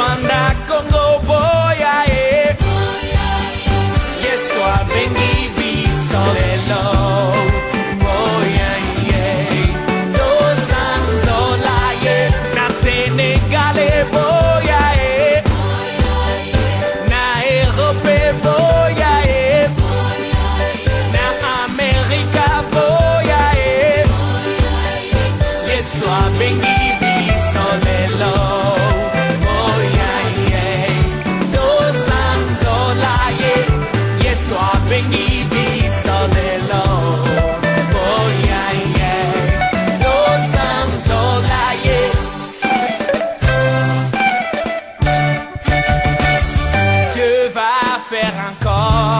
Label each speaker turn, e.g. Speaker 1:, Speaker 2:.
Speaker 1: anda con car.